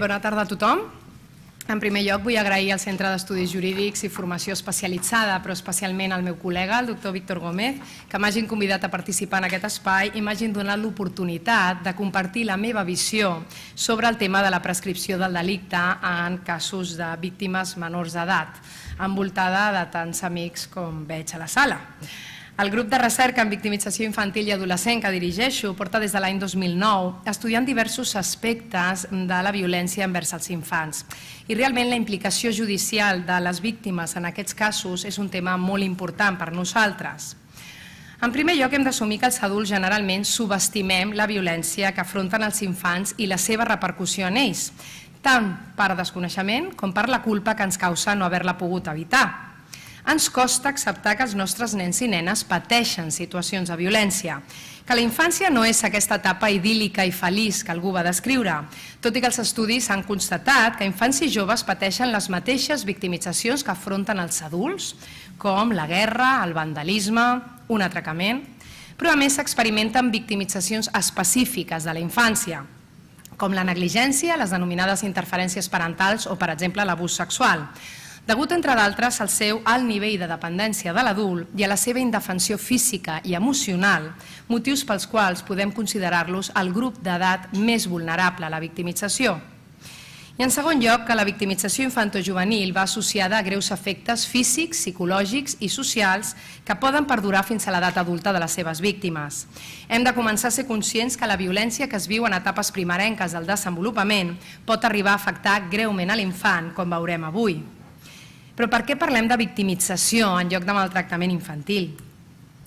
Bona tarda a tothom. En primer lloc, vull agrair al Centre d'Estudis Jurídics i Formació Especialitzada, però especialment al meu col·lega, el doctor Víctor Gómez, que m'hagin convidat a participar en aquest espai i m'hagin donat l'oportunitat de compartir la meva visió sobre el tema de la prescripció del delicte en casos de víctimes menors d'edat, envoltada de tants amics com veig a la sala. El grup de recerca en victimització infantil i adolescent que dirigeixo porta des de l'any 2009 estudiant diversos aspectes de la violència envers els infants. I realment la implicació judicial de les víctimes en aquests casos és un tema molt important per nosaltres. En primer lloc, hem d'assumir que els adults generalment subestimem la violència que afronten els infants i la seva repercussió en ells, tant per desconeixement com per la culpa que ens causa no haver-la pogut evitar ens costa acceptar que els nostres nens i nenes pateixen situacions de violència, que la infància no és aquesta etapa idíl·lica i feliç que algú va descriure, tot i que els estudis han constatat que infants i joves pateixen les mateixes victimitzacions que afronten els adults, com la guerra, el vandalisme, un atracament, però a més s'experimenten victimitzacions específiques de la infància, com la negligència, les denominades interferències parentals o, per exemple, l'abús sexual, degut, entre d'altres, al seu alt nivell de dependència de l'adult i a la seva indefensió física i emocional, motius pels quals podem considerar-los el grup d'edat més vulnerable a la victimització. I en segon lloc, que la victimització infantojuvenil va associada a greus efectes físics, psicològics i socials que poden perdurar fins a l'edat adulta de les seves víctimes. Hem de començar a ser conscients que la violència que es viu en etapes primerenques del desenvolupament pot arribar a afectar greument a l'infant, com veurem avui. Però per què parlem de victimització en lloc de maltractament infantil?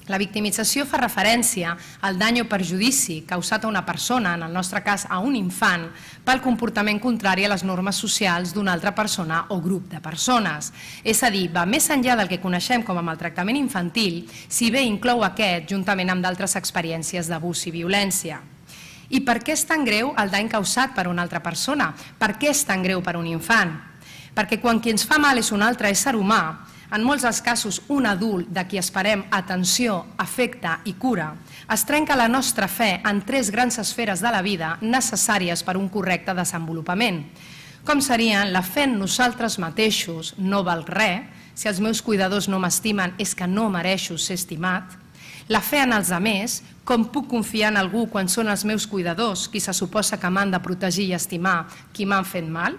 La victimització fa referència al dany o perjudici causat a una persona, en el nostre cas a un infant, pel comportament contrari a les normes socials d'una altra persona o grup de persones. És a dir, va més enllà del que coneixem com a maltractament infantil, si bé inclou aquest juntament amb d'altres experiències d'abús i violència. I per què és tan greu el dany causat per una altra persona? Per què és tan greu per un infant? Perquè quan qui ens fa mal és un altre ésser humà, en molts dels casos un adult de qui esperem atenció, afecte i cura, es trenca la nostra fe en tres grans esferes de la vida necessàries per un correcte desenvolupament, com serien la fe en nosaltres mateixos, no val res, si els meus cuidadors no m'estimen és que no mereixo ser estimat, la fe en els altres, com puc confiar en algú quan són els meus cuidadors, qui se suposa que m'han de protegir i estimar, qui m'han fet mal,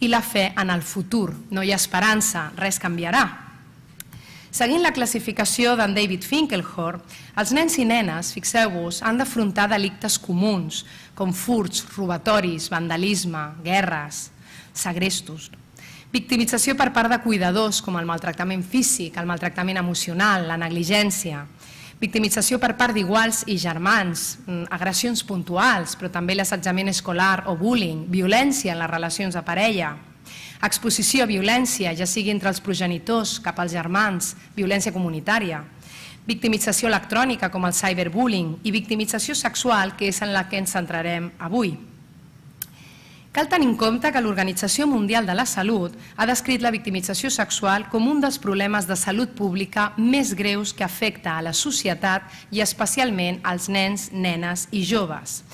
i la fe en el futur. No hi ha esperança, res canviarà. Seguint la classificació d'en David Finkelhor, els nens i nenes, fixeu-vos, han d'afrontar delictes comuns, com furts, robatoris, vandalisme, guerres, segrestos. Victimització per part de cuidadors, com el maltractament físic, el maltractament emocional, la negligència, victimització per part d'iguals i germans, mm, agressions puntuals, però també l'assetjament escolar o bullying, violència en les relacions de parella, exposició a violència, ja sigui entre els progenitors cap als germans, violència comunitària, victimització electrònica com el cyberbullying i victimització sexual, que és en la que ens centrarem avui. Cal tenir en compte que l'Organització Mundial de la Salut ha descrit la victimització sexual com un dels problemes de salut pública més greus que afecta a la societat i especialment als nens, nenes i joves.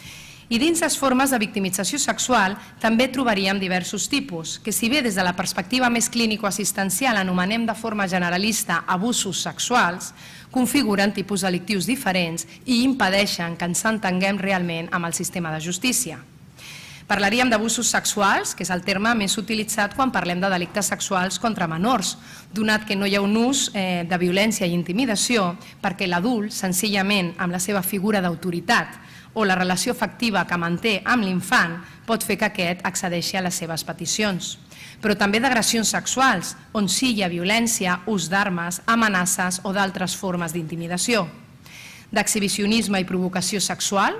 I dins les formes de victimització sexual també trobaríem diversos tipus, que si bé des de la perspectiva més clínico-assistencial anomenem de forma generalista abusos sexuals, configuren tipus delictius diferents i impedeixen que ens entenguem realment amb el sistema de justícia. Parlaríem d'abusos sexuals, que és el terme més utilitzat quan parlem de delictes sexuals contra menors, donat que no hi ha un ús eh, de violència i intimidació perquè l'adult, senzillament amb la seva figura d'autoritat o la relació afectiva que manté amb l'infant, pot fer que aquest accedeixi a les seves peticions. Però també d'agressions sexuals, on sí hi ha violència, ús d'armes, amenaces o d'altres formes d'intimidació. D'exhibicionisme i provocació sexual,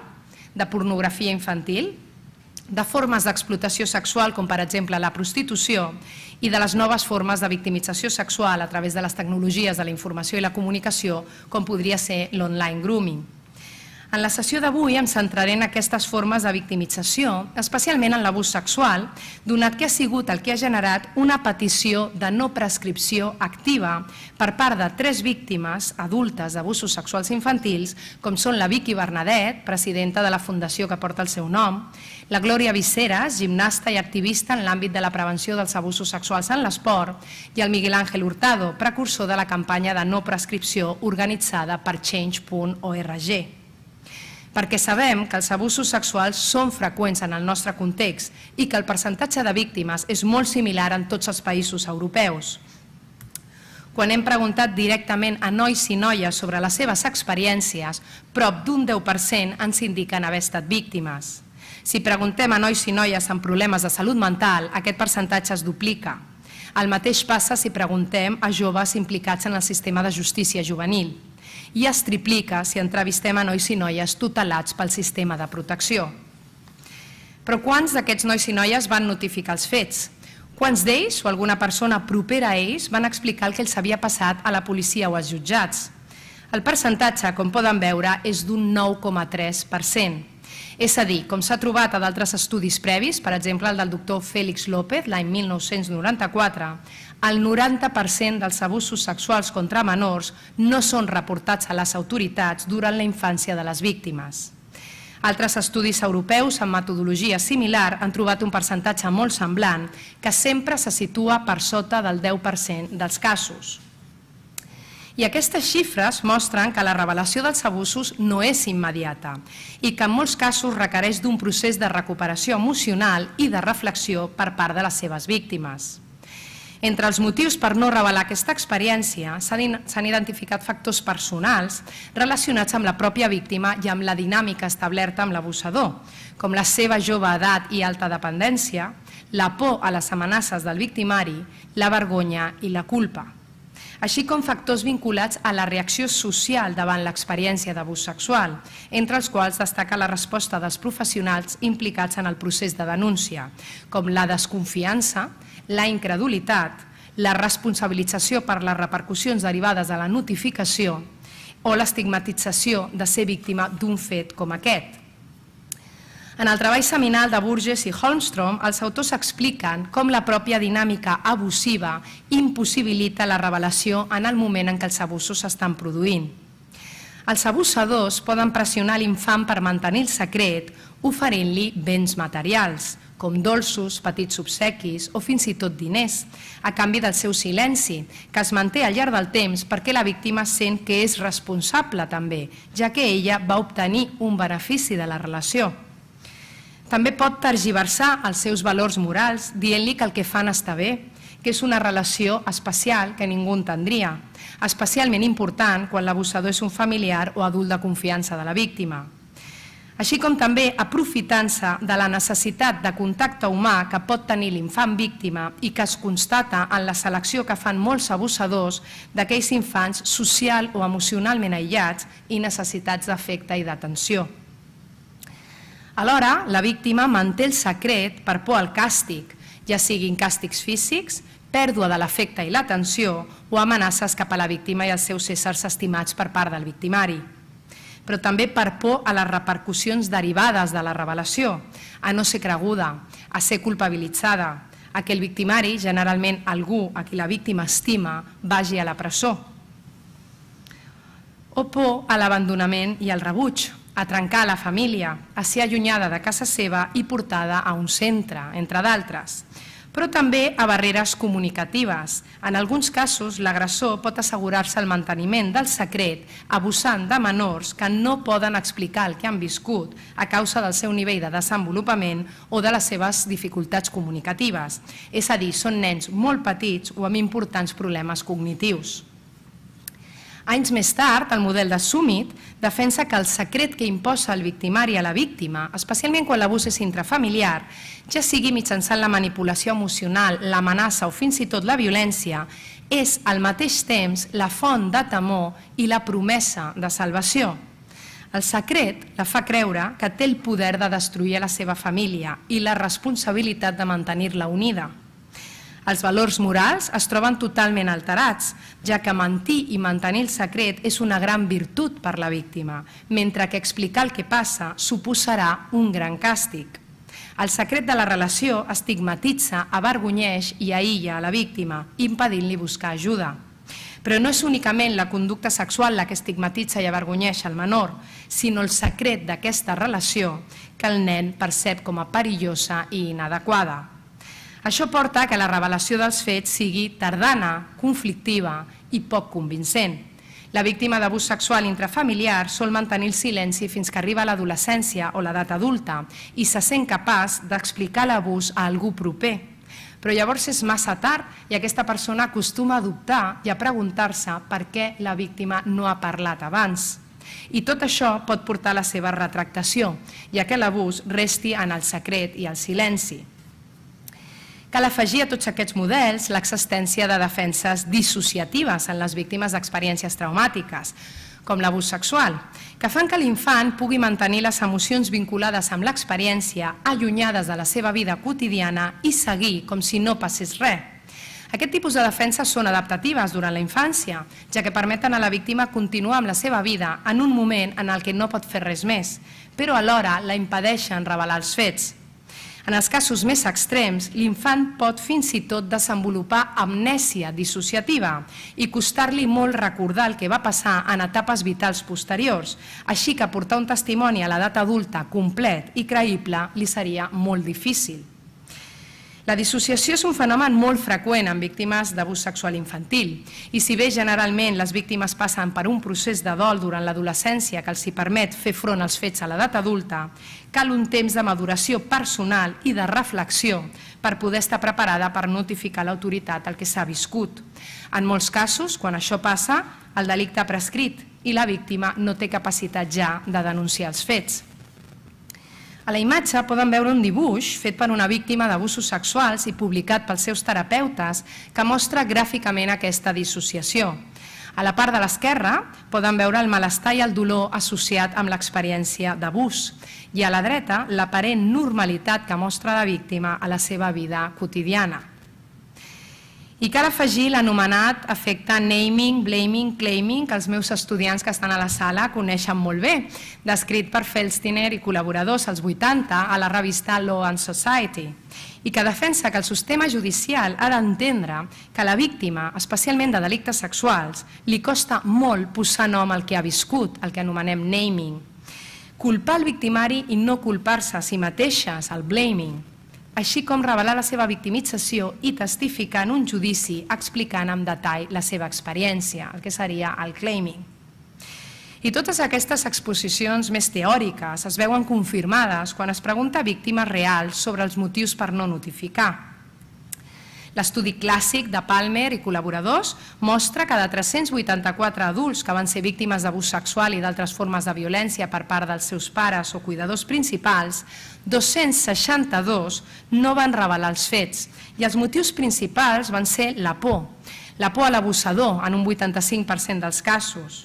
de pornografia infantil, de formes d'explotació sexual, com per exemple la prostitució, i de les noves formes de victimització sexual a través de les tecnologies de la informació i la comunicació, com podria ser l'online grooming. En la sessió d'avui em centraré en aquestes formes de victimització, especialment en l'abús sexual, donat que ha sigut el que ha generat una petició de no prescripció activa per part de tres víctimes adultes d'abusos sexuals infantils, com són la Vicky Bernadet, presidenta de la fundació que porta el seu nom, la Glòria Viceres, gimnasta i activista en l'àmbit de la prevenció dels abusos sexuals en l'esport, i el Miguel Ángel Hurtado, precursor de la campanya de no prescripció organitzada per Change.org perquè sabem que els abusos sexuals són freqüents en el nostre context i que el percentatge de víctimes és molt similar en tots els països europeus. Quan hem preguntat directament a nois i noies sobre les seves experiències, prop d'un 10% ens indiquen haver estat víctimes. Si preguntem a nois i noies amb problemes de salut mental, aquest percentatge es duplica. El mateix passa si preguntem a joves implicats en el sistema de justícia juvenil i es triplica si entrevistem a nois i noies tutelats pel sistema de protecció. Però quants d'aquests nois i noies van notificar els fets? Quants d'ells o alguna persona propera a ells van explicar el que els havia passat a la policia o als jutjats? El percentatge, com poden veure, és d'un 9,3%. És a dir, com s'ha trobat a d'altres estudis previs, per exemple el del doctor Félix López l'any 1994, el 90% dels abusos sexuals contra menors no són reportats a les autoritats durant la infància de les víctimes. Altres estudis europeus amb metodologia similar han trobat un percentatge molt semblant que sempre se situa per sota del 10% dels casos. I aquestes xifres mostren que la revelació dels abusos no és immediata i que en molts casos requereix d'un procés de recuperació emocional i de reflexió per part de les seves víctimes. Entre els motius per no revelar aquesta experiència s'han identificat factors personals relacionats amb la pròpia víctima i amb la dinàmica establerta amb l'abusador, com la seva jove edat i alta dependència, la por a les amenaces del victimari, la vergonya i la culpa així com factors vinculats a la reacció social davant l'experiència d'abús sexual, entre els quals destaca la resposta dels professionals implicats en el procés de denúncia, com la desconfiança, la incredulitat, la responsabilització per les repercussions derivades de la notificació o l'estigmatització de ser víctima d'un fet com aquest. En el treball seminal de Burgess i Holmstrom, els autors expliquen com la pròpia dinàmica abusiva impossibilita la revelació en el moment en què els abusos s'estan produint. Els abusadors poden pressionar l'infant per mantenir el secret oferint-li béns materials, com dolços, petits obsequis o fins i tot diners, a canvi del seu silenci, que es manté al llarg del temps perquè la víctima sent que és responsable també, ja que ella va obtenir un benefici de la relació. També pot tergiversar els seus valors morals dient-li que el que fan està bé, que és una relació especial que ningú entendria, especialment important quan l'abusador és un familiar o adult de confiança de la víctima així com també aprofitant-se de la necessitat de contacte humà que pot tenir l'infant víctima i que es constata en la selecció que fan molts abusadors d'aquells infants social o emocionalment aïllats i necessitats d'afecte i d'atenció. Alhora, la víctima manté el secret per por al càstig, ja siguin càstigs físics, pèrdua de l'afecte i l'atenció o amenaces cap a la víctima i els seus éssers estimats per part del victimari però també per por a les repercussions derivades de la revelació, a no ser creguda, a ser culpabilitzada, a que el victimari, generalment algú a qui la víctima estima, vagi a la presó. O por a l'abandonament i al rebuig, a trencar la família, a ser allunyada de casa seva i portada a un centre, entre d'altres però també a barreres comunicatives. En alguns casos, l'agressor pot assegurar-se el manteniment del secret abusant de menors que no poden explicar el que han viscut a causa del seu nivell de desenvolupament o de les seves dificultats comunicatives. És a dir, són nens molt petits o amb importants problemes cognitius. Anys més tard, el model de Summit defensa que el secret que imposa el victimari a la víctima, especialment quan l'abús és intrafamiliar, ja sigui mitjançant la manipulació emocional, l'amenaça o fins i tot la violència, és al mateix temps la font de temor i la promesa de salvació. El secret la fa creure que té el poder de destruir la seva família i la responsabilitat de mantenir-la unida. Els valors morals es troben totalment alterats, ja que mentir i mantenir el secret és una gran virtut per la víctima, mentre que explicar el que passa suposarà un gran càstig. El secret de la relació estigmatitza, avergonyeix i aïlla la víctima, impedint-li buscar ajuda. Però no és únicament la conducta sexual la que estigmatitza i avergonyeix el menor, sinó el secret d'aquesta relació que el nen percep com a perillosa i inadequada. Això porta que la revelació dels fets sigui tardana, conflictiva i poc convincent. La víctima d'abús sexual intrafamiliar sol mantenir el silenci fins que arriba a l'adolescència o l'edat adulta i se sent capaç d'explicar l'abús a algú proper. Però llavors és massa tard i aquesta persona acostuma a dubtar i a preguntar-se per què la víctima no ha parlat abans. I tot això pot portar a la seva retractació, ja que l'abús resti en el secret i el silenci. Cal afegir a tots aquests models l'existència de defenses dissociatives en les víctimes d'experiències traumàtiques, com l'abús sexual, que fan que l'infant pugui mantenir les emocions vinculades amb l'experiència allunyades de la seva vida quotidiana i seguir com si no passés res. Aquest tipus de defenses són adaptatives durant la infància, ja que permeten a la víctima continuar amb la seva vida en un moment en el que no pot fer res més, però alhora la impedeixen revelar els fets, en els casos més extrems, l'infant pot fins i tot desenvolupar amnèsia dissociativa i costar-li molt recordar el que va passar en etapes vitals posteriors, així que portar un testimoni a l'edat adulta complet i creïble li seria molt difícil. La dissociació és un fenomen molt freqüent en víctimes d'abús sexual infantil i si bé generalment les víctimes passen per un procés de dol durant l'adolescència que els permet fer front als fets a l'edat adulta, cal un temps de maduració personal i de reflexió per poder estar preparada per notificar l'autoritat el que s'ha viscut. En molts casos, quan això passa, el delicte ha prescrit i la víctima no té capacitat ja de denunciar els fets. A la imatge poden veure un dibuix fet per una víctima d'abusos sexuals i publicat pels seus terapeutes que mostra gràficament aquesta dissociació. A la part de l'esquerra poden veure el malestar i el dolor associat amb l'experiència d'abús i a la dreta l'aparent normalitat que mostra la víctima a la seva vida quotidiana. I cal afegir l'anomenat efecte naming, blaming, claiming, que els meus estudiants que estan a la sala coneixen molt bé, descrit per Felstiner i col·laboradors als 80 a la revista Law and Society, i que defensa que el sistema judicial ha d'entendre que la víctima, especialment de delictes sexuals, li costa molt posar nom al que ha viscut, el que anomenem naming. Culpar el victimari i no culpar-se a si mateixes, el blaming, així com revelar la seva victimització i testificar en un judici explicant amb detall la seva experiència, el que seria el claiming. I totes aquestes exposicions més teòriques es veuen confirmades quan es pregunta a víctimes reals sobre els motius per no notificar. L'estudi clàssic de Palmer i col·laboradors mostra que de 384 adults que van ser víctimes d'abús sexual i d'altres formes de violència per part dels seus pares o cuidadors principals, 262 no van revelar els fets i els motius principals van ser la por, la por a l'abusador en un 85% dels casos,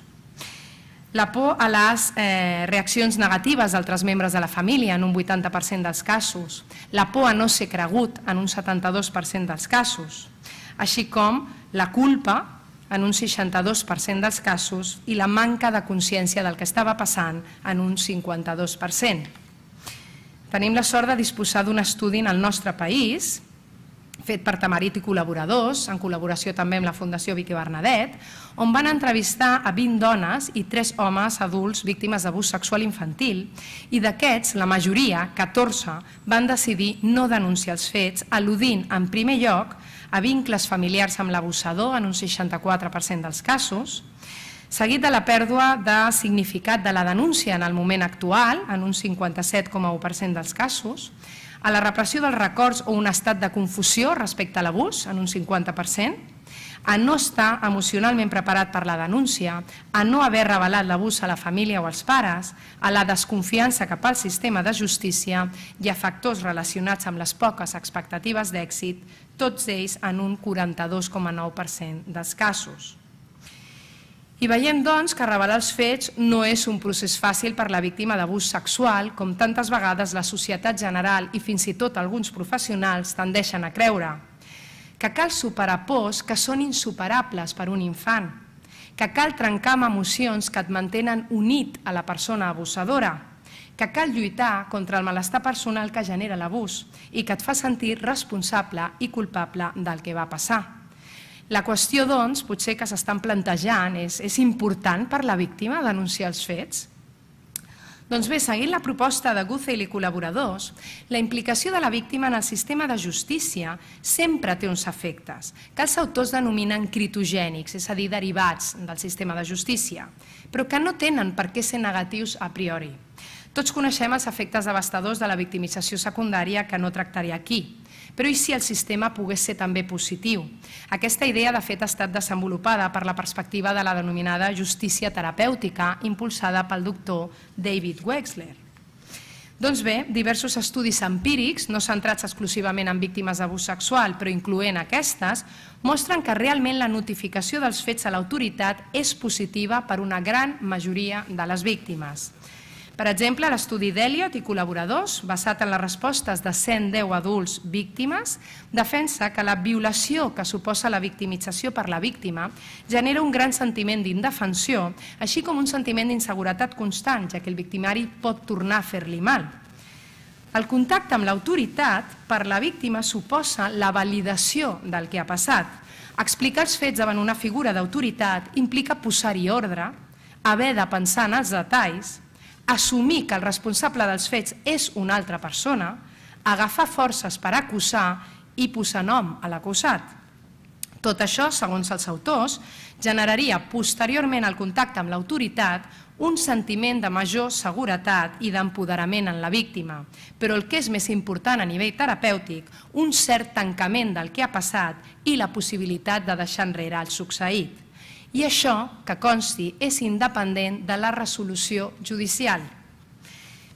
la por a les eh, reaccions negatives d'altres membres de la família en un 80% dels casos. La por a no ser cregut en un 72% dels casos. Així com la culpa en un 62% dels casos i la manca de consciència del que estava passant en un 52%. Tenim la sort de disposar d'un estudi en el nostre país fet per Tamarit i col·laboradors, en col·laboració també amb la Fundació Vicky Bernadet, on van entrevistar a 20 dones i 3 homes adults víctimes d'abús sexual infantil i d'aquests, la majoria, 14, van decidir no denunciar els fets, al·ludint en primer lloc a vincles familiars amb l'abusador en un 64% dels casos, seguit de la pèrdua de significat de la denúncia en el moment actual, en un 57,1% dels casos, a la repressió dels records o un estat de confusió respecte a l'abús, en un 50%, a no estar emocionalment preparat per la denúncia, a no haver revelat l'abús a la família o als pares, a la desconfiança cap al sistema de justícia i a factors relacionats amb les poques expectatives d'èxit, tots ells en un 42,9% dels casos. I veiem, doncs, que revelar els fets no és un procés fàcil per la víctima d'abús sexual, com tantes vegades la societat general i fins i tot alguns professionals tendeixen a creure. que cal superar pors que són insuperables per un infant, que cal trencar amb emocions que et mantenen unit a la persona abusadora, que cal lluitar contra el malestar personal que genera l'abús i que et fa sentir responsable i culpable del que va passar. La qüestió, doncs, potser que s'estan plantejant és, és important per la víctima denunciar els fets? Doncs bé, seguint la proposta de Guzzel i col·laboradors, la implicació de la víctima en el sistema de justícia sempre té uns efectes, que els autors denominen critogènics, és a dir, derivats del sistema de justícia, però que no tenen per què ser negatius a priori. Tots coneixem els efectes devastadors de la victimització secundària que no tractaré aquí, però i si el sistema pogués ser també positiu? Aquesta idea, de fet, ha estat desenvolupada per la perspectiva de la denominada justícia terapèutica impulsada pel doctor David Wexler. Doncs bé, diversos estudis empírics, no centrats exclusivament en víctimes d'abús sexual, però incloent aquestes, mostren que realment la notificació dels fets a l'autoritat és positiva per una gran majoria de les víctimes. Per exemple, l'estudi d'Eliot i col·laboradors, basat en les respostes de 110 adults víctimes, defensa que la violació que suposa la victimització per la víctima genera un gran sentiment d'indefensió, així com un sentiment d'inseguretat constant, ja que el victimari pot tornar a fer-li mal. El contacte amb l'autoritat per la víctima suposa la validació del que ha passat. Explicar els fets davant una figura d'autoritat implica posar-hi ordre, haver de pensar en els detalls, assumir que el responsable dels fets és una altra persona, agafar forces per acusar i posar nom a l'acusat. Tot això, segons els autors, generaria posteriorment al contacte amb l'autoritat un sentiment de major seguretat i d'empoderament en la víctima, però el que és més important a nivell terapèutic, un cert tancament del que ha passat i la possibilitat de deixar enrere el succeït. I això, que consti, és independent de la resolució judicial.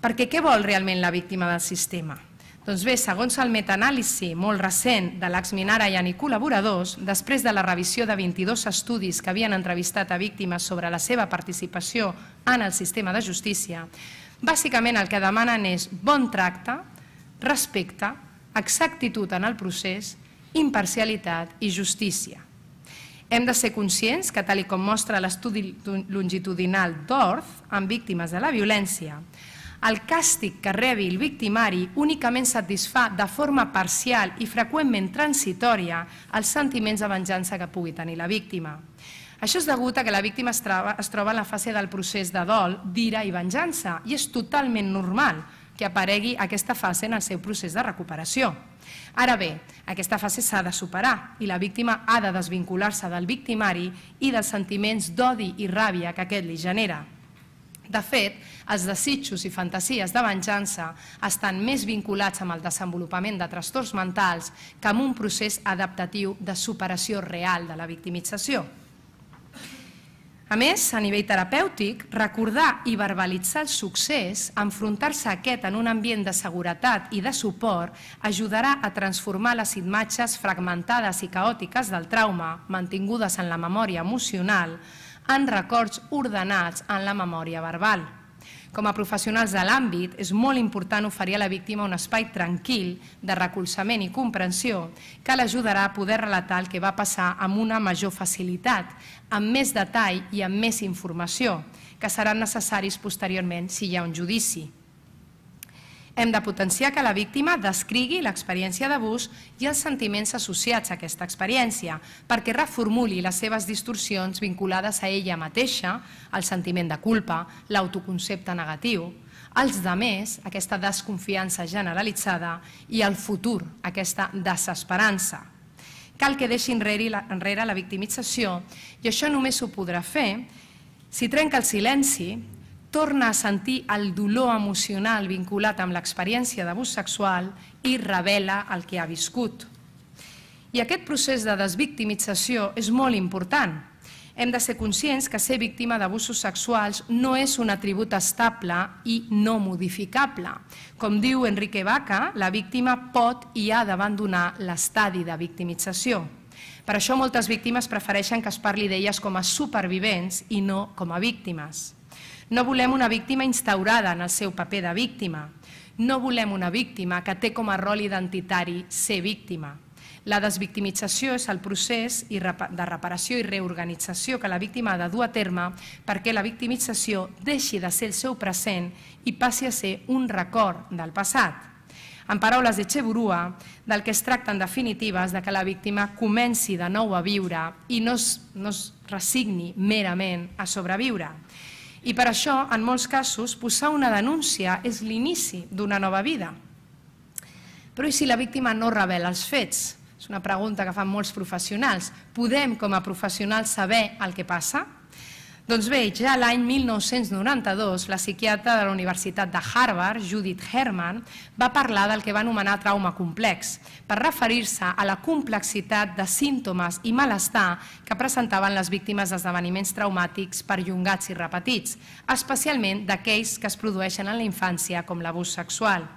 Perquè què vol realment la víctima del sistema? Doncs bé, segons el metaanàlisi molt recent de l'Axminara i col·laboradors, després de la revisió de 22 estudis que havien entrevistat a víctimes sobre la seva participació en el sistema de justícia, bàsicament el que demanen és bon tracte, respecte, exactitud en el procés, imparcialitat i justícia. Hem de ser conscients que, tal com mostra l'estudi longitudinal d'Orth amb víctimes de la violència, el càstig que rebi el victimari únicament satisfà de forma parcial i freqüentment transitòria els sentiments de venjança que pugui tenir la víctima. Això és degut a que la víctima es troba, en la fase del procés de dol, d'ira i venjança, i és totalment normal que aparegui aquesta fase en el seu procés de recuperació. Ara bé, aquesta fase s'ha de superar i la víctima ha de desvincular-se del victimari i dels sentiments d'odi i ràbia que aquest li genera. De fet, els desitjos i fantasies de venjança estan més vinculats amb el desenvolupament de trastorns mentals que amb un procés adaptatiu de superació real de la victimització. A més, a nivell terapèutic, recordar i verbalitzar el succés, enfrontar-se a aquest en un ambient de seguretat i de suport, ajudarà a transformar les imatges fragmentades i caòtiques del trauma, mantingudes en la memòria emocional, en records ordenats en la memòria verbal. Com a professionals de l'àmbit, és molt important oferir a la víctima un espai tranquil de recolzament i comprensió que l'ajudarà a poder relatar el que va passar amb una major facilitat, amb més detall i amb més informació, que seran necessaris posteriorment si hi ha un judici. Hem de potenciar que la víctima descrigui l'experiència d'abús i els sentiments associats a aquesta experiència, perquè reformuli les seves distorsions vinculades a ella mateixa, el sentiment de culpa, l'autoconcepte negatiu, els de més, aquesta desconfiança generalitzada, i el futur, aquesta desesperança. Cal que deixi enrere la victimització i això només ho podrà fer si trenca el silenci torna a sentir el dolor emocional vinculat amb l'experiència d'abús sexual i revela el que ha viscut. I aquest procés de desvictimització és molt important. Hem de ser conscients que ser víctima d'abusos sexuals no és un atribut estable i no modificable. Com diu Enrique Vaca, la víctima pot i ha d'abandonar l'estadi de victimització. Per això moltes víctimes prefereixen que es parli d'elles com a supervivents i no com a víctimes. No volem una víctima instaurada en el seu paper de víctima. No volem una víctima que té com a rol identitari ser víctima. La desvictimització és el procés de reparació i reorganització que la víctima ha de dur a terme perquè la victimització deixi de ser el seu present i passi a ser un record del passat. En paraules de Cheburua, del que es tracta en definitiva és de que la víctima comenci de nou a viure i no es, no es resigni merament a sobreviure. I per això, en molts casos, posar una denúncia és l'inici d'una nova vida. Però i si la víctima no revela els fets? És una pregunta que fan molts professionals. Podem, com a professionals, saber el que passa? Doncs bé, ja l'any 1992, la psiquiatra de la Universitat de Harvard, Judith Herman, va parlar del que va anomenar trauma complex, per referir-se a la complexitat de símptomes i malestar que presentaven les víctimes d'esdeveniments traumàtics perllongats i repetits, especialment d'aquells que es produeixen en la infància, com l'abús sexual.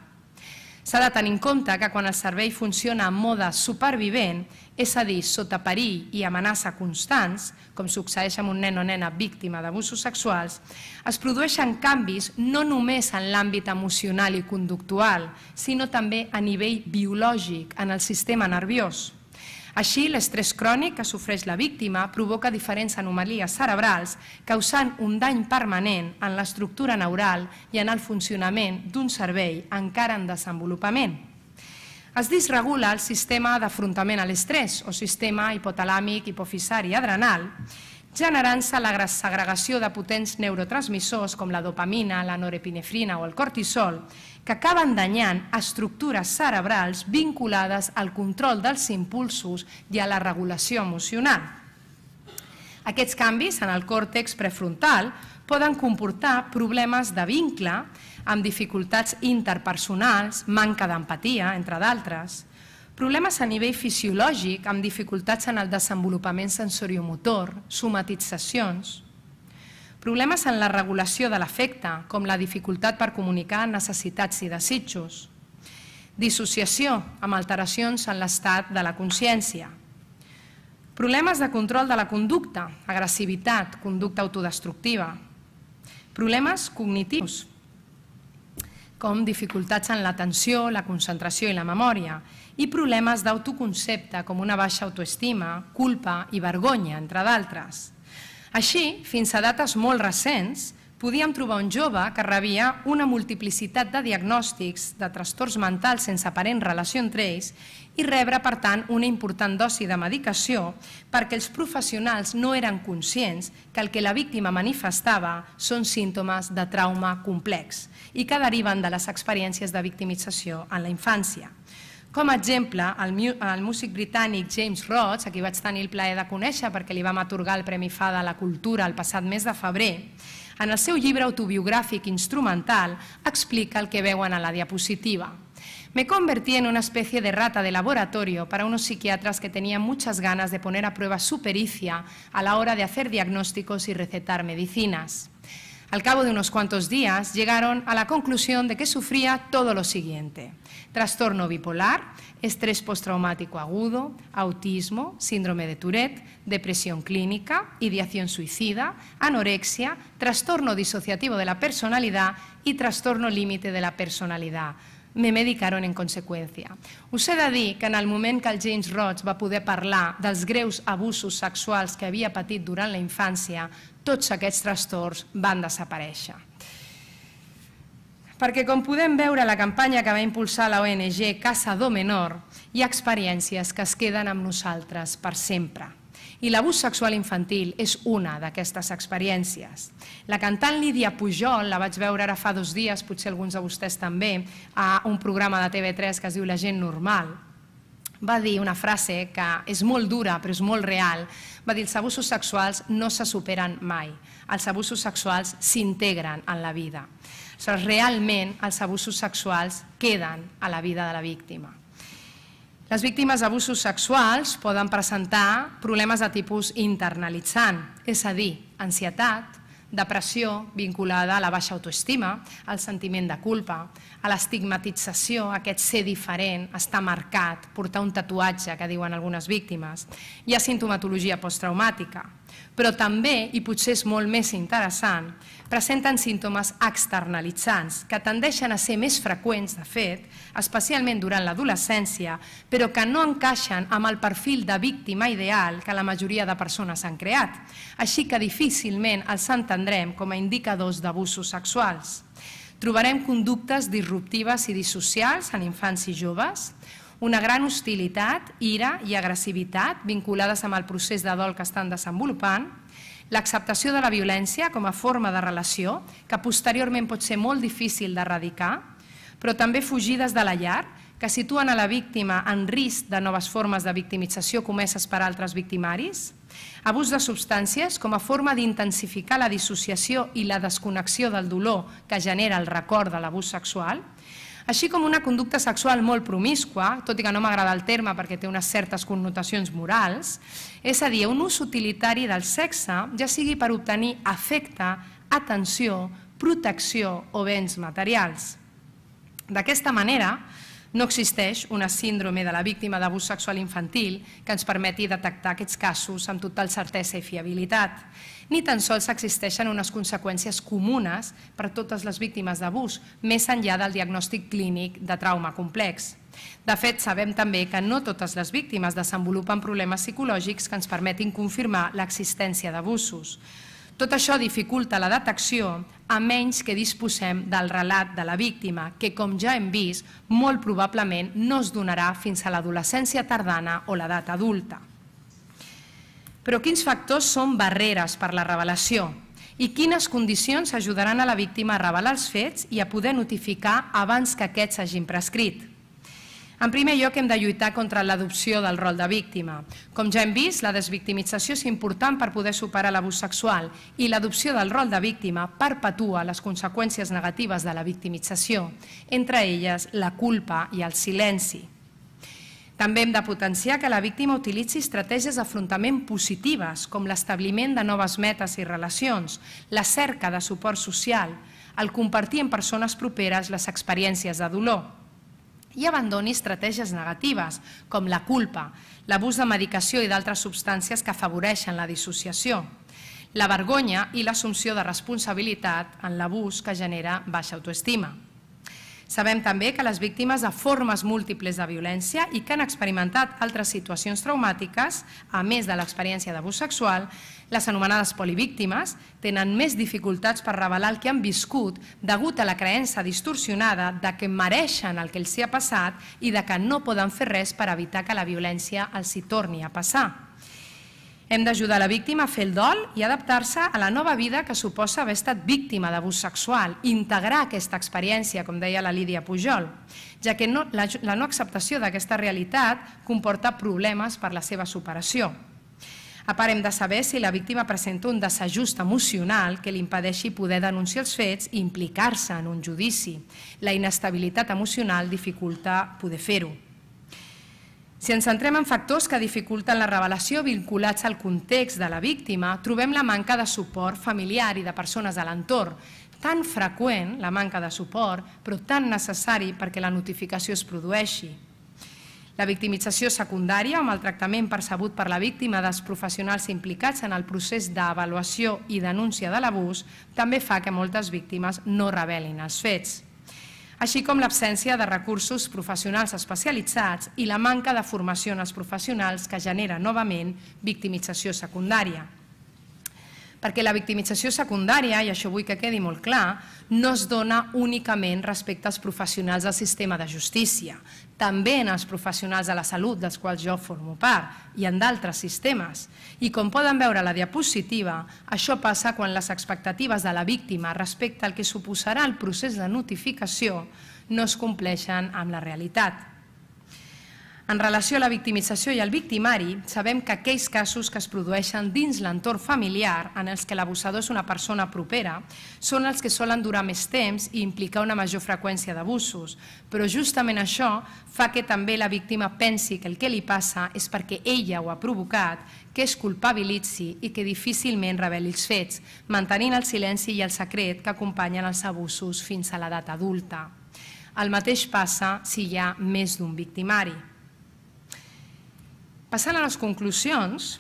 S'ha de tenir en compte que quan el servei funciona en mode supervivent, és a dir, sota perill i amenaça constants, com succeeix amb un nen o nena víctima d'abusos sexuals, es produeixen canvis no només en l'àmbit emocional i conductual, sinó també a nivell biològic, en el sistema nerviós. Així, l'estrès crònic que sofreix la víctima provoca diferents anomalies cerebrals, causant un dany permanent en l'estructura neural i en el funcionament d'un cervell encara en desenvolupament. Es disregula el sistema d'afrontament a l'estrès, o sistema hipotalàmic, hipofisari adrenal, generant-se la segregació de potents neurotransmissors com la dopamina, la norepinefrina o el cortisol, que acaben danyant estructures cerebrals vinculades al control dels impulsos i a la regulació emocional. Aquests canvis en el còrtex prefrontal poden comportar problemes de vincle amb dificultats interpersonals, manca d'empatia, entre d'altres, problemes a nivell fisiològic amb dificultats en el desenvolupament sensoriomotor, somatitzacions, Problemes en la regulació de l'efecte, com la dificultat per comunicar necessitats i desitjos. Dissociació, amb alteracions en l'estat de la consciència. Problemes de control de la conducta, agressivitat, conducta autodestructiva. Problemes cognitius, com dificultats en l'atenció, la concentració i la memòria, i problemes d'autoconcepte, com una baixa autoestima, culpa i vergonya, entre d'altres. Així, fins a dates molt recents, podíem trobar un jove que rebia una multiplicitat de diagnòstics de trastorns mentals sense aparent relació entre ells i rebre, per tant, una important dosi de medicació perquè els professionals no eren conscients que el que la víctima manifestava són símptomes de trauma complex i que deriven de les experiències de victimització en la infància. Com a exemple, el, el músic britànic James Rhodes, a qui vaig tenir el plaer de conèixer perquè li vam atorgar el Premi FADA a la Cultura el passat mes de febrer, en el seu llibre autobiogràfic instrumental explica el que veuen a la diapositiva. Me convertí en una especie de rata de laboratorio para unos psiquiatras que tenían muchas ganas de poner a prueba su pericia a la hora de hacer diagnósticos y recetar medicinas. Al cabo de unos cuantos días llegaron a la conclusión de que sufría todo lo siguiente. Trastorno bipolar, estrés postraumático agudo, autismo, síndrome de Tourette, depresión clínica, ideación suicida, anorexia, trastorno disociativo de la personalidad y trastorno límite de la personalidad. Me medicaron en conseqüència. Us he de dir que en el moment que el James Roach va poder parlar dels greus abusos sexuals que havia patit durant la infància, tots aquests trastorns van desaparèixer. Perquè, com podem veure la campanya que va impulsar la ONG Caçador Menor, hi ha experiències que es queden amb nosaltres per sempre. I l'abús sexual infantil és una d'aquestes experiències. La cantant Lídia Pujol, la vaig veure ara fa dos dies, potser alguns de vostès també, a un programa de TV3 que es diu La gent normal, va dir una frase que és molt dura però és molt real, va dir els abusos sexuals no se superen mai, els abusos sexuals s'integren en la vida. Realment els abusos sexuals queden a la vida de la víctima. Les víctimes d'abusos sexuals poden presentar problemes de tipus internalitzant, és a dir, ansietat, depressió vinculada a la baixa autoestima, al sentiment de culpa, a l'estigmatització, aquest ser diferent, estar marcat, portar un tatuatge, que diuen algunes víctimes. Hi ha sintomatologia posttraumàtica, però també, i potser és molt més interessant, presenten símptomes externalitzants que tendeixen a ser més freqüents, de fet, especialment durant l'adolescència, però que no encaixen amb el perfil de víctima ideal que la majoria de persones han creat, així que difícilment els entendrem com a indicadors d'abusos sexuals. Trobarem conductes disruptives i dissocials en infants i joves, una gran hostilitat, ira i agressivitat vinculades amb el procés de dol que estan desenvolupant, l'acceptació de la violència com a forma de relació, que posteriorment pot ser molt difícil d'erradicar, però també fugides de la llar, que situen a la víctima en risc de noves formes de victimització comeses per altres victimaris, abús de substàncies com a forma d'intensificar la dissociació i la desconnexió del dolor que genera el record de l'abús sexual, així com una conducta sexual molt promiscua, tot i que no m'agrada el terme perquè té unes certes connotacions morals, és a dir, un ús utilitari del sexe, ja sigui per obtenir afecte, atenció, protecció o béns materials. D'aquesta manera, no existeix una síndrome de la víctima d'abús sexual infantil que ens permeti detectar aquests casos amb total certesa i fiabilitat ni tan sols existeixen unes conseqüències comunes per a totes les víctimes d'abús, més enllà del diagnòstic clínic de trauma complex. De fet, sabem també que no totes les víctimes desenvolupen problemes psicològics que ens permetin confirmar l'existència d'abusos. Tot això dificulta la detecció a menys que disposem del relat de la víctima, que, com ja hem vist, molt probablement no es donarà fins a l'adolescència tardana o l'edat adulta. Però quins factors són barreres per la revelació? I quines condicions ajudaran a la víctima a revelar els fets i a poder notificar abans que aquests hagin prescrit? En primer lloc, hem de lluitar contra l'adopció del rol de víctima. Com ja hem vist, la desvictimització és important per poder superar l'abús sexual i l'adopció del rol de víctima perpetua les conseqüències negatives de la victimització, entre elles la culpa i el silenci. També hem de potenciar que la víctima utilitzi estratègies d'afrontament positives, com l'establiment de noves metes i relacions, la cerca de suport social, el compartir en persones properes les experiències de dolor i abandoni estratègies negatives, com la culpa, l'abús de medicació i d'altres substàncies que afavoreixen la dissociació, la vergonya i l'assumpció de responsabilitat en l'abús que genera baixa autoestima. Sabem també que les víctimes de formes múltiples de violència i que han experimentat altres situacions traumàtiques, a més de l'experiència d'abús sexual, les anomenades polivíctimes, tenen més dificultats per revelar el que han viscut degut a la creença distorsionada de que mereixen el que els hi ha passat i de que no poden fer res per evitar que la violència els hi torni a passar. Hem d'ajudar la víctima a fer el dol i adaptar-se a la nova vida que suposa haver estat víctima d'abús sexual, integrar aquesta experiència, com deia la Lídia Pujol, ja que no, la, la no acceptació d'aquesta realitat comporta problemes per la seva superació. A part, hem de saber si la víctima presenta un desajust emocional que li impedeixi poder denunciar els fets i implicar-se en un judici. La inestabilitat emocional dificulta poder fer-ho. Si ens centrem en factors que dificulten la revelació vinculats al context de la víctima, trobem la manca de suport familiar i de persones a l'entorn, tan freqüent, la manca de suport, però tan necessari perquè la notificació es produeixi. La victimització secundària o maltractament percebut per la víctima dels professionals implicats en el procés d'avaluació i denúncia de l'abús també fa que moltes víctimes no revelin els fets així com l'absència de recursos professionals especialitzats i la manca de formació en els professionals que genera novament victimització secundària. Perquè la victimització secundària, i això vull que quedi molt clar, no es dona únicament respecte als professionals del sistema de justícia, també en els professionals de la salut, dels quals jo formo part, i en d'altres sistemes. I com poden veure a la diapositiva, això passa quan les expectatives de la víctima respecte al que suposarà el procés de notificació no es compleixen amb la realitat. En relació a la victimització i al victimari, sabem que aquells casos que es produeixen dins l'entorn familiar en els que l'abusador és una persona propera són els que solen durar més temps i implicar una major freqüència d'abusos, però justament això fa que també la víctima pensi que el que li passa és perquè ella ho ha provocat, que es culpabilitzi i que difícilment reveli els fets, mantenint el silenci i el secret que acompanyen els abusos fins a l'edat adulta. El mateix passa si hi ha més d'un victimari. Passant a les conclusions,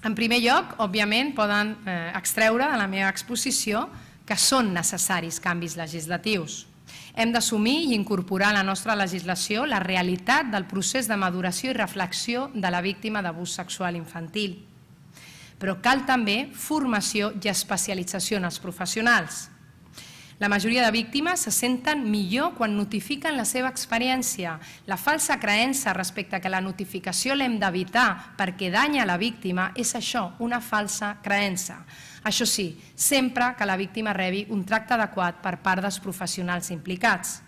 En primer lloc, òbviament, poden eh, extreure de la meva exposició que són necessaris canvis legislatius. Hem d'assumir i incorporar a la nostra legislació la realitat del procés de maduració i reflexió de la víctima d'abús sexual infantil. Però cal també formació i especialització en els professionals. La majoria de víctimes se senten millor quan notifiquen la seva experiència. La falsa creença respecte que la notificació l'hem d'evitar perquè danya la víctima és això, una falsa creença. Això sí, sempre que la víctima rebi un tracte adequat per part dels professionals implicats.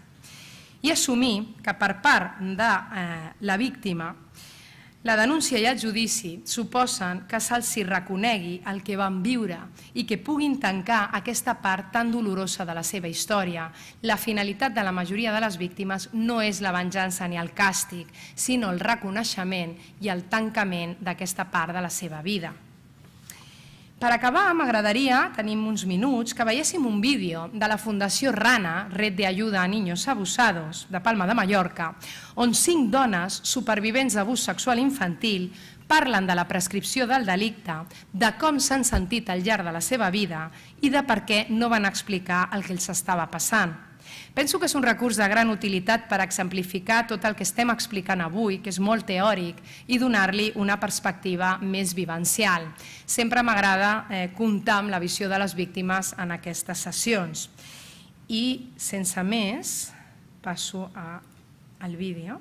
I assumir que per part de eh, la víctima la denúncia i el judici suposen que se'ls reconegui el que van viure i que puguin tancar aquesta part tan dolorosa de la seva història. La finalitat de la majoria de les víctimes no és la venjança ni el càstig, sinó el reconeixement i el tancament d'aquesta part de la seva vida. Per acabar, m'agradaria, tenim uns minuts, que veiéssim un vídeo de la Fundació RANA, Red de Ayuda a Niños Abusados, de Palma de Mallorca, on cinc dones supervivents d'abús sexual infantil parlen de la prescripció del delicte, de com s'han sentit al llarg de la seva vida i de per què no van explicar el que els estava passant. Penso que és un recurs de gran utilitat per exemplificar tot el que estem explicant avui, que és molt teòric, i donar-li una perspectiva més vivencial. Sempre m'agrada eh, comptar amb la visió de les víctimes en aquestes sessions. I, sense més, passo a, al vídeo.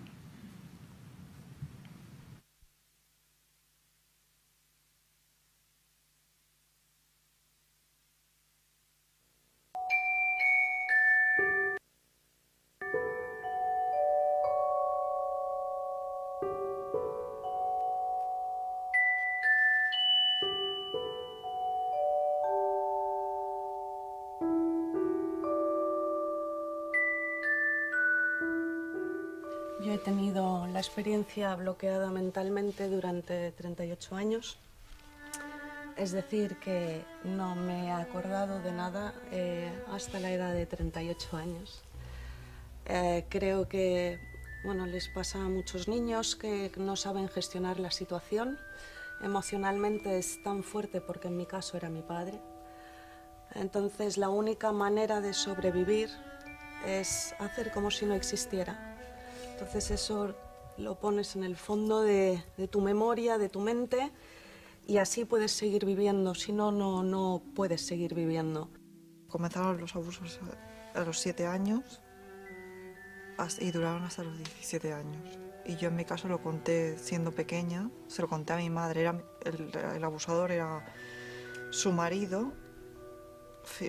He tenido la experiencia bloqueada mentalmente durante 38 años. Es decir, que no me he acordado de nada eh, hasta la edad de 38 años. Eh, creo que bueno, les pasa a muchos niños que no saben gestionar la situación. Emocionalmente es tan fuerte porque en mi caso era mi padre. Entonces la única manera de sobrevivir es hacer como si no existiera. Entonces eso lo pones en el fondo de, tu memoria, de tu mente, y así puedes seguir viviendo, si no, no, no puedes seguir viviendo. Comenzaron los abusos a los 7 años y duraron hasta los 17 años. Y yo en mi caso lo conté siendo pequeña, se lo conté a mi madre, era, el abusador era su marido,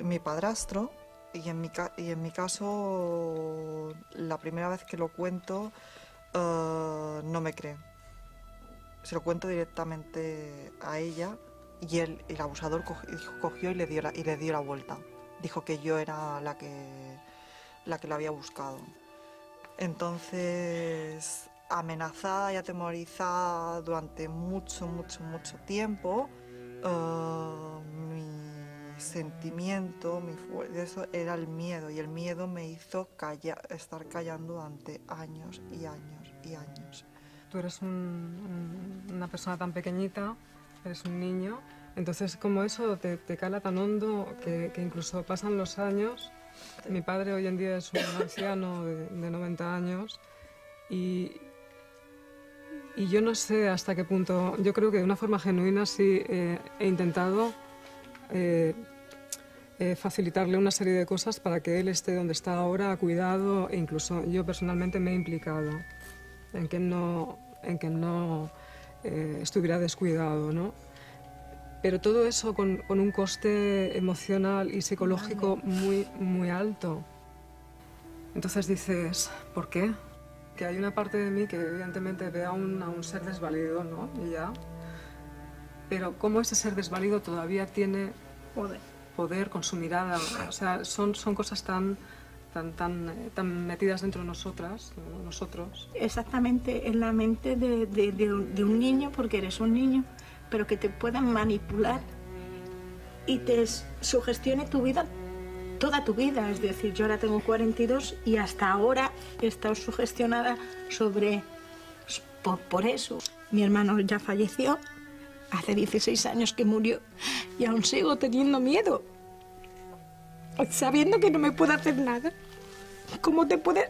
mi padrastro, y en mi, y en mi caso, la primera vez que lo cuento, uh, no me cree. Se lo cuento directamente a ella y el, el abusador cogió, y, le dio la, y le dio la vuelta. Dijo que yo era la que, la que la había buscado. Entonces, amenazada y atemorizada durante mucho, mucho, mucho tiempo, mi sentimiento, mi eso era el miedo y el miedo me hizo calla, estar callando durante años y años y años. Tú eres un, un, una persona tan pequeñita, eres un niño, entonces como eso te, te cala tan hondo que, que, incluso pasan los años. Mi padre hoy en día es un anciano de, de 90 años y, y yo no sé hasta qué punto, yo creo que de una forma genuina sí eh, he intentado eh, eh, facilitarle una serie de cosas para que él esté donde está ahora, cuidado, e incluso yo personalmente me he implicado en que no, en que no eh, estuviera descuidado, ¿no? Pero todo eso con, con, un coste emocional y psicológico muy, muy alto. Entonces dices, ¿por qué? Que hay una parte de mí que evidentemente ve a un, a un ser desvalido, ¿no? Y ya. Pero cómo ese ser desvalido todavía tiene poder, poder con su mirada. O sea, son, son cosas tan, tan, tan, tan metidas dentro de nosotras, nosotros. Exactamente, en la mente de, de, de, un, de un niño, porque eres un niño, pero que te puedan manipular y te sugestione tu vida toda tu vida. Es decir, yo ahora tengo 42 y hasta ahora he estado sugestionada sobre por, por eso. Mi hermano ya falleció, Hace 16 años que murió y aún sigo teniendo miedo. Sabiendo que no me puedo hacer nada. ¿Cómo te puedes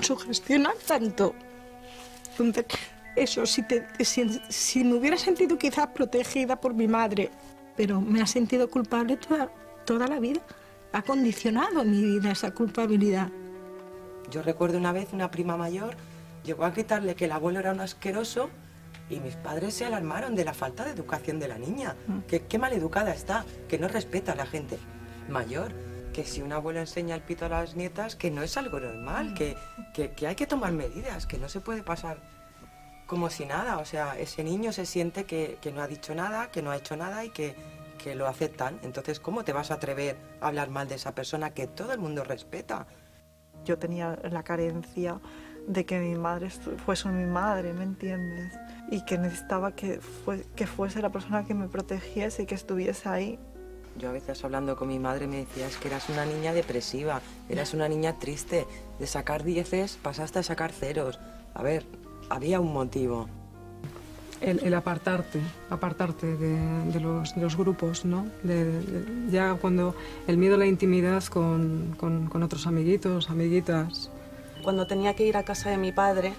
sugestionar tanto? Entonces, eso, si, te, si, me hubiera sentido quizás protegida por mi madre, pero me ha sentido culpable toda, toda la vida. Ha condicionado mi vida esa culpabilidad. Yo recuerdo una vez una prima mayor llegó a gritarle que el abuelo era un asqueroso y mis padres se alarmaron de la falta de educación de la niña. Que qué mal educada está, que no respeta a la gente mayor. Que si un abuelo enseña el pito a las nietas, que no es algo normal, que, que, que hay que tomar medidas, que no se puede pasar como si nada. O sea, ese niño se siente que, que no ha dicho nada, que no ha hecho nada y que, que lo aceptan. Entonces, ¿cómo te vas a atrever a hablar mal de esa persona que todo el mundo respeta? Yo tenía la carencia de que mi madre fuese mi madre, ¿me entiendes? Y que necesitaba que, fue- que fuese la persona que me protegiese y que estuviese ahí. Yo a veces hablando con mi madre me decía, es que eras una niña depresiva, eras una niña triste, de sacar dieces pasaste a sacar ceros. A ver, había un motivo. El, el apartarte, apartarte de, de los, de los grupos, ¿no? De- de- ya cuando el miedo a la intimidad con, con- con otros amiguitos, amiguitas. Cuando tenía que ir a casa de mi padre,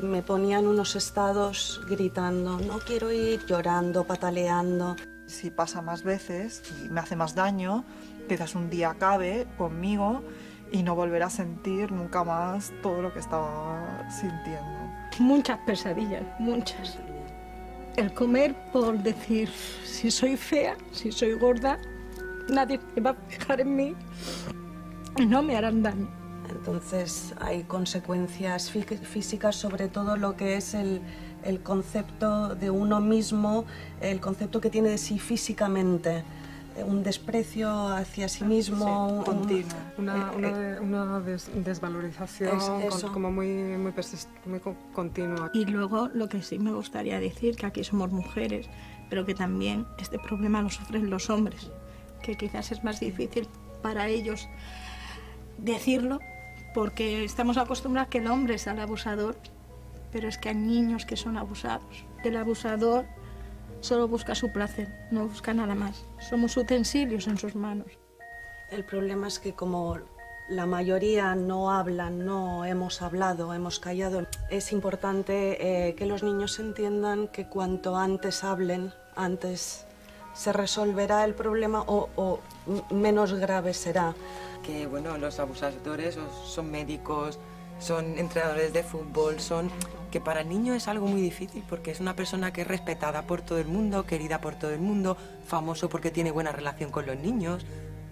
me ponían unos estados gritando, no quiero ir, llorando, pataleando. Si pasa más veces y me hace más daño, quizás un día acabe conmigo y no volver a sentir nunca más todo lo que estaba sintiendo. Muchas pesadillas, muchas. El comer por decir, si soy fea, si soy gorda, nadie se va a fijar en mí y no me harán daño. Entonces hay consecuencias fí- físicas sobre todo lo que es el, el concepto de uno mismo, el concepto que tiene de sí físicamente, eh, un desprecio hacia sí mismo, un- continuo. Una, Eh, una, eh, de- una des- desvalorización Es- con- eso. como muy, muy, muy co- continua. Y luego lo que sí me gustaría decir, que aquí somos mujeres, pero que también este problema lo sufren los hombres, que quizás es más difícil para ellos decirlo, porque estamos acostumbrados que el hombre es el abusador, pero es que hay niños que son abusados. El abusador solo busca su placer, no busca nada más. Somos utensilios en sus manos. El problema es que como la mayoría no hablan, no hemos hablado, hemos callado, es importante eh, que los niños entiendan que cuanto antes hablen, antes se resolverá el problema o, o menos grave será. Que bueno, los abusadores son médicos, son entrenadores de fútbol, son que para el niño es algo muy difícil porque es una persona que es respetada por todo el mundo, querida por todo el mundo, famoso porque tiene buena relación con los niños.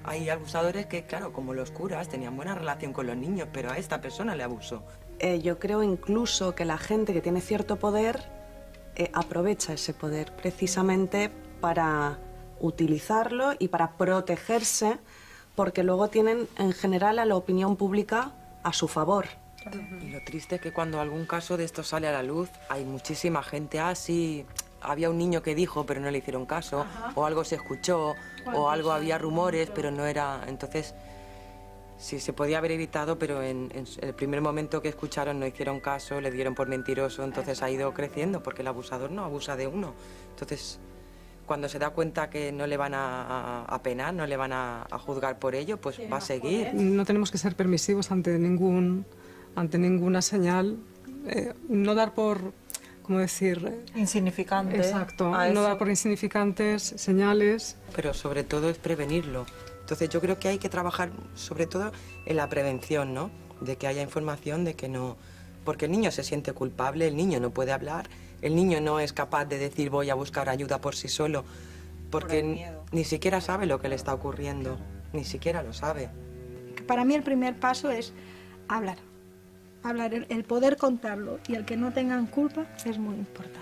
Hay abusadores que, claro, como los curas, tenían buena relación con los niños, pero a esta persona le abusó. Eh, yo creo incluso que la gente que tiene cierto poder eh, aprovecha ese poder precisamente para utilizarlo y para protegerse, porque luego tienen en general a la opinión pública a su favor. Y lo triste es que cuando algún caso de esto sale a la luz, hay muchísima gente, ah, sí, había un niño que dijo, pero no le hicieron caso, o algo se escuchó, o algo había rumores, pero no era. Entonces, sí, se podía haber evitado, pero en, en el primer momento que escucharon no hicieron caso, le dieron por mentiroso, entonces ha ido creciendo, porque el abusador no abusa de uno. Entonces, cuando se da cuenta que no le van a, a- penar, no le van a, a juzgar por ello, pues va a seguir. No tenemos que ser permisivos ante, ningún, ante ninguna señal, eh, no dar por, ¿cómo decir? Insignificante. Exacto, no dar por insignificantes señales. pero sobre todo es prevenirlo. Entonces yo creo que hay que trabajar sobre todo en la prevención, ¿no? De que haya información, de que no... Porque el niño se siente culpable, el niño no puede hablar, el niño no es capaz de decir voy a buscar ayuda por sí solo, porque ni- siquiera sabe lo que le está ocurriendo, ni siquiera lo sabe. Para mí el primer paso es hablar. Hablar, el, el poder contarlo y el que no tengan culpa es muy importante.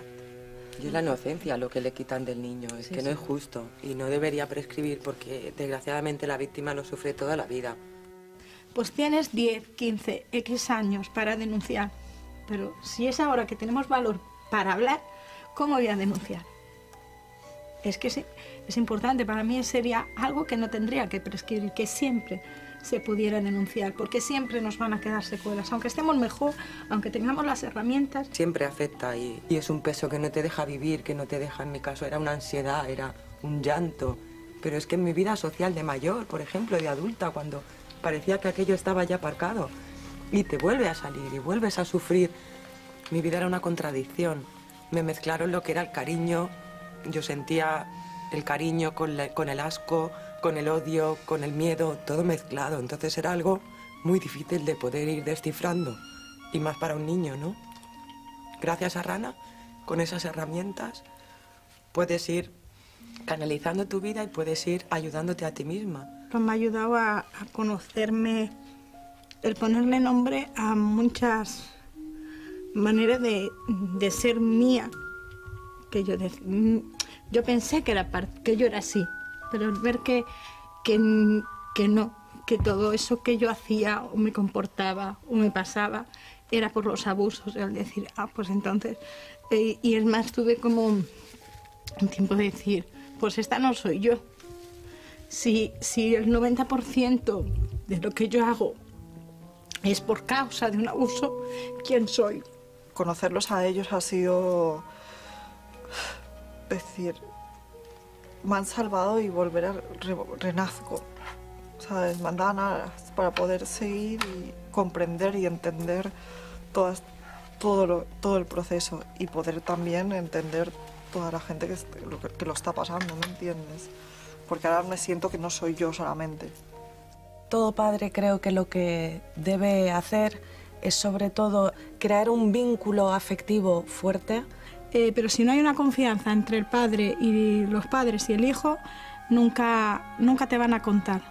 Y es la inocencia lo que le quitan del niño, es que no es justo y no debería prescribir porque desgraciadamente la víctima lo sufre toda la vida. Pues tienes 10, 15, X años para denunciar. Pero si es ahora que tenemos valor para hablar, ¿cómo voy a denunciar? es que es, es importante. Para mí sería algo que no tendría que prescribir, que siempre se pudiera denunciar, porque siempre nos van a quedar secuelas, aunque estemos mejor, aunque tengamos las herramientas. Siempre afecta y, y, es un peso que no te deja vivir, que no te deja, en mi caso era una ansiedad, era un llanto, pero es que en mi vida social de mayor, por ejemplo, de adulta, cuando parecía que aquello estaba ya aparcado y te vuelve a salir y vuelves a sufrir, mi vida era una contradicción. Me mezclaron lo que era el cariño, yo sentía el cariño con, el asco, con el odio, con el miedo, todo mezclado. Entonces era algo muy difícil de poder ir descifrando. Y más para un niño, ¿no? Gracias a Rana, con esas herramientas, puedes ir canalizando tu vida y puedes ir ayudándote a ti misma. Pues me ha ayudado a conocerme, el ponerle nombre a muchas maneras de, de ser mía. Que yo, de, yo pensé que, era, que yo era así, pero el ver que, que, que no, que todo eso que yo hacía o me comportaba o me pasaba era por los abusos, al decir, ah, pues entonces, eh, y es más, tuve como un tiempo de decir, pues esta no soy yo. Si, si el 90% de lo que yo hago es por causa de un abuso, ¿quién soy? Conocerlos a ellos ha sido, decir, me han salvado y volver a re, renazco. ¿Sabes? Me han para poder seguir y comprender y entender todas, todo, lo, todo el proceso y poder también entender toda la gente que, que lo está pasando, ¿me entiendes? Porque ahora me siento que no soy yo solamente. Todo padre creo que lo que debe hacer es sobre todo crear un vínculo afectivo fuerte. Eh, pero si no hay una confianza entre el padre y los padres y el hijo, nunca, nunca te van a contar.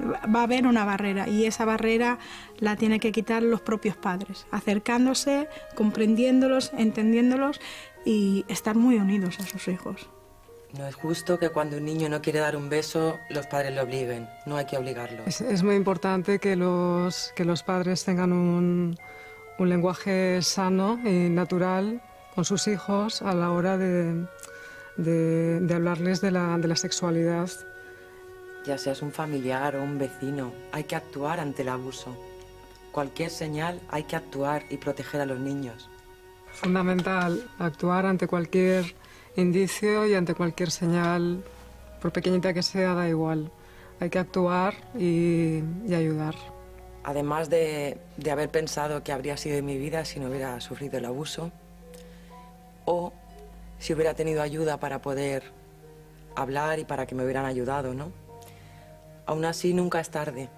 Va a haber una barrera y esa barrera la tiene que quitar los propios padres, acercándose, comprendiéndolos, entendiéndolos y estar muy unidos a sus hijos. No es justo que cuando un niño no quiere dar un beso, los padres le obliguen. No hay que obligarlo. Es, es muy importante que los, que los padres tengan un, un, lenguaje sano y natural con sus hijos a la hora de, de, de hablarles de la, de la sexualidad. Ya seas un familiar o un vecino, hay que actuar ante el abuso. Cualquier señal hay que actuar y proteger a los niños. Fundamental actuar ante cualquier indicio y ante cualquier señal, por pequeñita que sea, da igual. Hay que actuar y, ayudar. Además de, de, haber pensado que habría sido mi vida si no hubiera sufrido el abuso, o si hubiera tenido ayuda para poder hablar y para que me hubieran ayudado, ¿no? Aún así, nunca es tarde.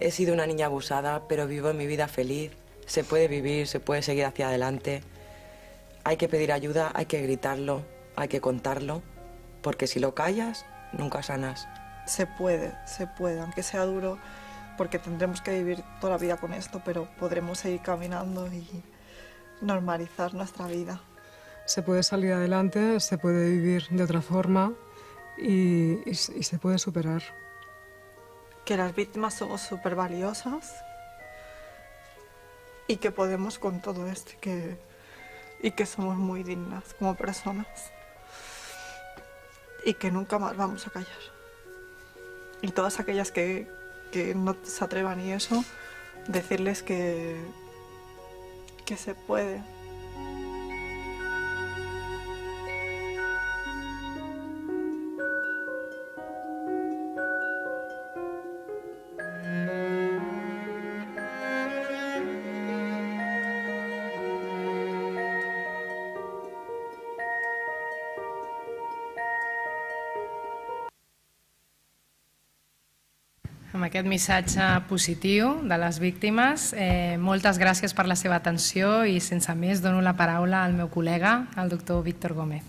He sido una niña abusada, pero vivo mi vida feliz. Se puede vivir, se puede seguir hacia adelante. Hay que pedir ayuda, hay que gritarlo, hay que contarlo, porque si lo callas, nunca sanas. Se puede, se puede, aunque sea duro, porque tendremos que vivir toda la vida con esto, pero podremos seguir caminando y normalizar nuestra vida. Se puede salir adelante, se puede vivir de otra forma y, y, y se puede superar. Que las víctimas somos súper valiosas y que podemos con todo esto que, y que somos muy dignas como personas y que nunca más vamos a callar. Y todas aquellas que, que no se atrevan y eso, decirles que, que se puede. Aquest missatge positiu de les víctimes. Eh, moltes gràcies per la seva atenció i sense més dono la paraula al meu col·lega, el doctor Víctor Gómez.